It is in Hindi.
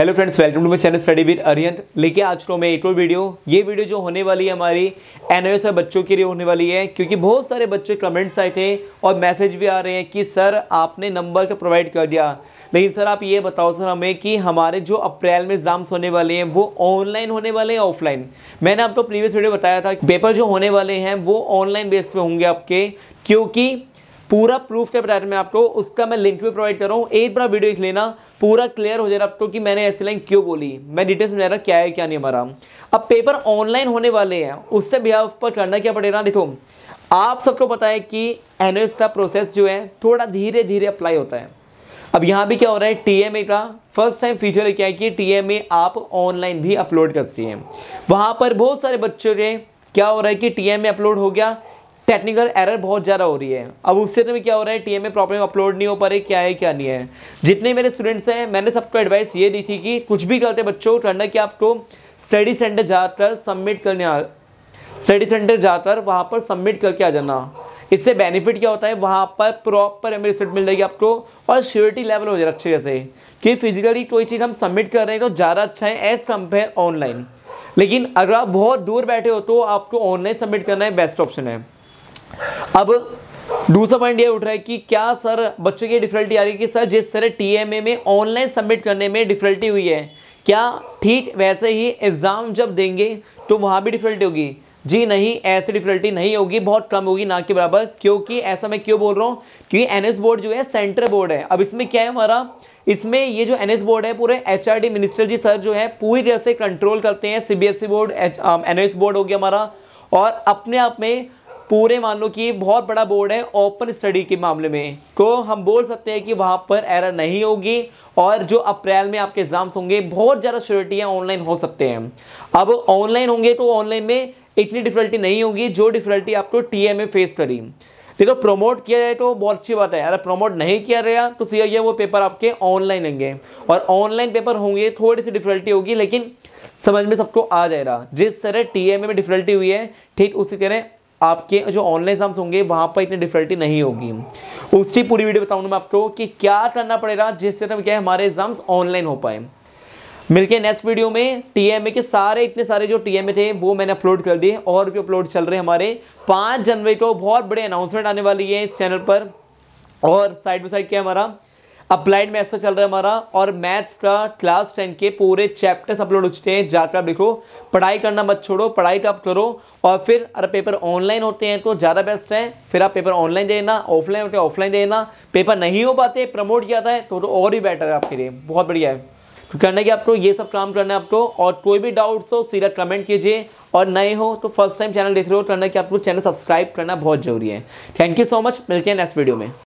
Hello friends welcome to my channel study with Aryant लेके आज को मैं एक और वीडियो ये वीडियो जो होने वाली है हमारी एन बच्चों के लिए होने वाली है, क्योंकि बहुत सारे बच्चे कमेंट्स आए थे और मैसेज भी आ रहे हैं कि, सर, आपने नंबर तो प्रोवाइड कर दिया। लेकिन सर, आप ये बताओ सर हमें कि हमारे जो अप्रैल में एग्ज़ाम्स होने वाले हैं, वो ऑनलाइन होने वाले हैं ऑफलाइन मैंने आपको प्रीवियस वीडियो बताया था पेपर जो होने वाले हैं, वो ऑनलाइन बेस पे होंगे आपके, क्योंकि पूरा प्रूफ क्या बताया था मैं आपको उसका मैं लिंक भी प्रोवाइड कर रहा हूँ। एक बार वीडियो लेना, पूरा क्लियर हो जाएगा आपको कि मैंने ऐसी लाइन क्यों बोली। मैं डिटेल्स में रहा क्या है, क्या नहीं हमारा। अब पेपर ऑनलाइन होने वाले हैं, उससे बिहार पर करना क्या पड़ेगा देखो, आप सबको पता है कि एनओएस का प्रोसेस जो है, थोड़ा धीरे धीरे अप्लाई होता है। अब यहाँ भी क्या हो रहा है टीएमए का फ़र्स्ट टाइम फीचर है क्या है कि टीएमए आप ऑनलाइन भी अपलोड कर सकते हैं। वहाँ पर बहुत सारे बच्चों के क्या हो रहा है कि टीएमए अपलोड हो गया। टेक्निकल एरर बहुत ज़्यादा हो रही है। अब उससे तो क्या हो रहा है? टी एम प्रॉब्लम अपलोड नहीं हो पा रही, क्या है, क्या नहीं है। जितने मेरे स्टूडेंट्स हैं, मैंने सबको एडवाइस ये दी थी कि कुछ भी करते बच्चों करना कि आपको स्टडी सेंटर जाकर सबमिट करने आ स्टडी सेंटर जाकर वहाँ पर सबमिट करके आ जाना। इससे बेनिफिट क्या होता है? वहाँ पर प्रॉपर एम रिज़ल्ट मिल जाएगी आपको और श्योरिटी लेवल हो जाएगा अच्छे जैसे कि फिजिकली कोई चीज़ हम सबमिट कर रहे हैं तो ज़्यादा अच्छा है एज कंपेयर ऑनलाइन लेकिन अगर आप बहुत दूर बैठे हो तो आपको ऑनलाइन सबमिट करना है बेस्ट ऑप्शन है। अब दूसरा पॉइंट ये उठ रहा है कि क्या सर बच्चों की डिफिकल्टी आ रही है कि सर जिस तरह टीएमए में ऑनलाइन सबमिट करने में डिफिकल्टी हुई है, क्या ठीक वैसे ही एग्ज़ाम जब देंगे तो वहाँ भी डिफिकल्टी होगी? जी नहीं, ऐसी डिफिकल्टी नहीं होगी, बहुत कम होगी ना के बराबर, क्योंकि ऐसा मैं क्यों बोल रहा हूँ? क्योंकि एनएस बोर्ड जो है सेंटर बोर्ड है। अब इसमें क्या है हमारा? इसमें ये जो एनएस बोर्ड है, पूरे एचआरडी मिनिस्टर जी सर जो है, पूरी तरह से कंट्रोल करते हैं। सीबीएसई बोर्ड एनएस बोर्ड हो गया हमारा। और अपने आप में पूरे मान लो कि बहुत बड़ा बोर्ड है ओपन स्टडी के मामले में। तो हम बोल सकते हैं कि वहाँ पर एरर नहीं होगी और जो अप्रैल में आपके एग्ज़ाम्स होंगे, बहुत ज़्यादा श्योरिटियाँ ऑनलाइन हो सकते हैं। अब ऑनलाइन होंगे तो ऑनलाइन में इतनी डिफिकल्टी नहीं होगी जो डिफिकल्टी आपको टी में फेस करी। देखो तो प्रमोट किया जाए तो बहुत अच्छी बात है। अगर प्रमोट नहीं किया गया तो सीधा वो पेपर आपके ऑनलाइन होंगे और ऑनलाइन पेपर होंगे, थोड़ी सी डिफिकल्टी होगी, लेकिन समझ में सबको आ जाएगा। जिस तरह टी में डिफिकल्टी हुई है, ठीक उसी तरह आपके जो ऑनलाइन एग्ज़ाम्स होंगे, वहाँ पर इतनी डिफिकल्टी नहीं होगी। उसकी पूरी वीडियो बताऊँगा मैं आपको कि क्या करना पड़ेगा जिससे तो क्या हमारे एग्ज़ाम्स ऑनलाइन हो पाए। मिलके नेक्स्ट वीडियो में टीएमए के सारे, इतने सारे जो टीएमए थे, वो मैंने अपलोड कर दिए और भी अपलोड चल रहे हमारे। पाँच जनवरी को बहुत बड़े अनाउंसमेंट आने वाली है इस चैनल पर और साइड बाई साइड क्या हमारा? अप्लाइड मैथ्स का चल रहा है हमारा और मैथ्स का क्लास टेन के पूरे चैप्टर्स अपलोड हो चुके हैं। जाकर आप देखो पढ़ाई करना मत छोड़ो पढ़ाई का आप करो और फिर अगर पेपर ऑनलाइन होते हैं तो ज़्यादा बेस्ट है। फिर आप पेपर ऑनलाइन देना ऑफलाइन होते हैं ऑफलाइन देना। पेपर नहीं हो पाते प्रमोट किया था तो, तो और भी बेटर है आपके लिए। बहुत बढ़िया है। तो करना कि आपको ये सब काम करना है आपको और कोई भी डाउट्स हो सीधा कमेंट कीजिए और नए हो तो फ़र्स्ट टाइम चैनल देख रहे हो करना कि आपको चैनल सब्सक्राइब करना बहुत ज़रूरी है। थैंक यू सो मच मिलते हैं नेक्स्ट वीडियो में।